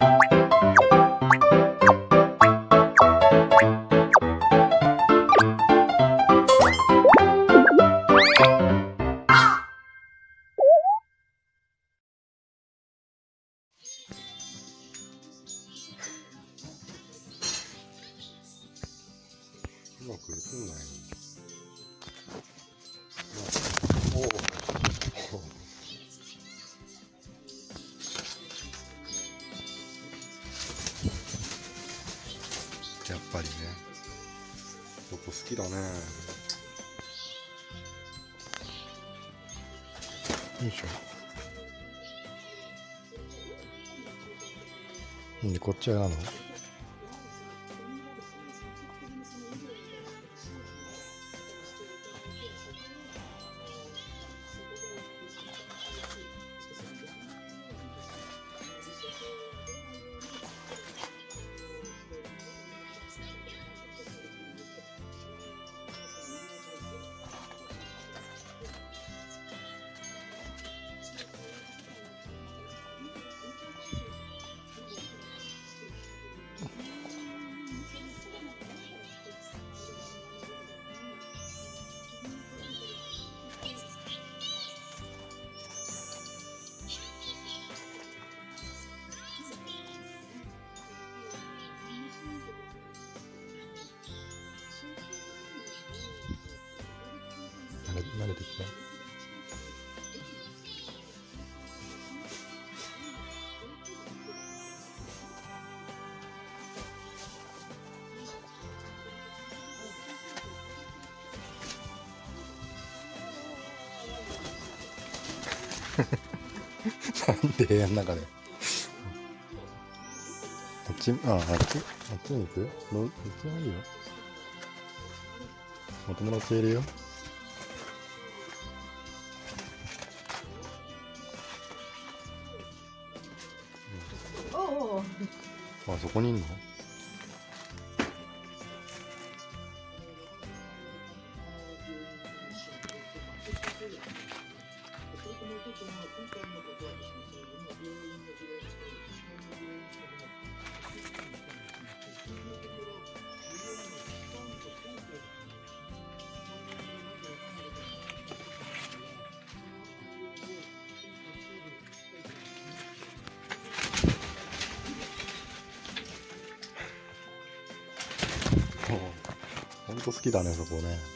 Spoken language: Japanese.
うまく映んないやっぱりね。ここ好きだね。よいしょ。でこっちはなの慣れ慣れてきた。なんで部屋の中で？あっち？ああっち？あっちに行く？どどっちもいいよ。お友達いるよ。あそこにいんの？本当好きだねそこね。